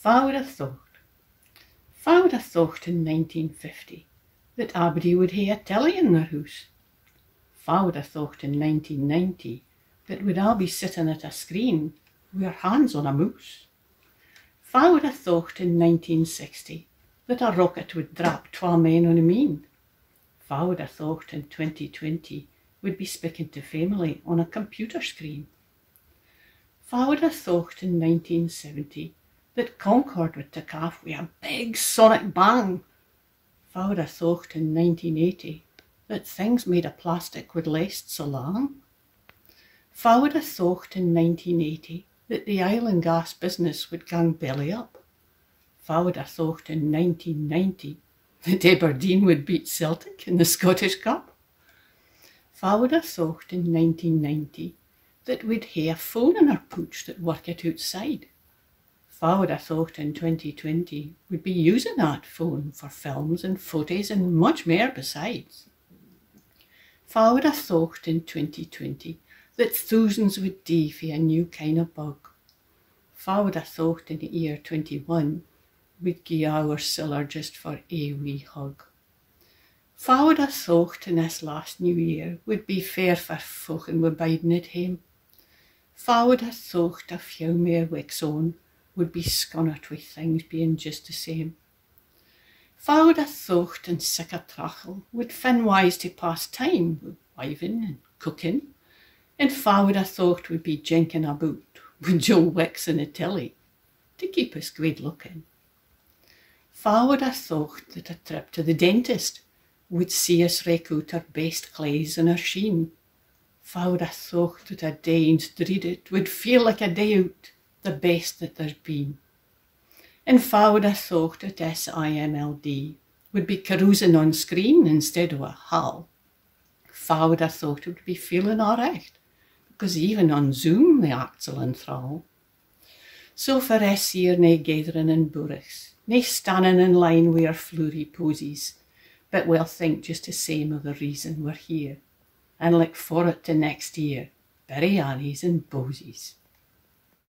Fa would have thought? Fa would have thought in 1950 that Aberdeen would hae a telly in their house? Fa would have thought in 1990 that we'd all be sitting at a screen with our hands on a moose. Fa would have thought in 1960 that a rocket would drop twa men on a mean? Fa would have thought in 2020 we'd be speaking to family on a computer screen? Fa would have thought in 1970 that Concorde would take off with a big sonic bang. Fa would have thought in 1980 that things made of plastic would last so long. Fa would have thought in 1980 that the oil and gas business would gang belly up. Fa would have thought in 1990 that Aberdeen would beat Celtic in the Scottish Cup. Fa would have thought in 1990 that we'd hae a phone in our pooch that worked it outside Fa would have thought in 2020 we'd be using that phone for films and photos and much more besides. Fa would have thought in 2020 that thousands would die for a new kind of bug. Fa would have thought in the year 21 we'd gie our siller just for a wee hug. Fa would have thought in this last new year would be fair for folk and we're biding at home. Fa would have thought a few more weeks on would be sconnet with things being just the same. Fa would have thought and sick a trachel would fin wise to pass time with wiving and cooking, and fa would have thought we'd be jinking about with Joe Wicks and a telly to keep us good looking. Fa would have thought that a trip to the dentist would see us rake out our best clays and our sheen. Fa would have thought that a day in dreaded would feel like a day out the best that there's been. And fa would thought that SIMLD would be carousing on screen instead of a hall. Fa would thought it would be feeling alright, because even on Zoom the acts will enthrall. So for us here nae gathering in boorichs, nae standing in line our flurry posies, but we'll think just the same of the reason we're here, and look forward to next year, berry annies and bosies.